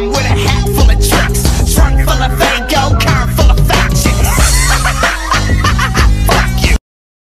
with a hat full of tricks.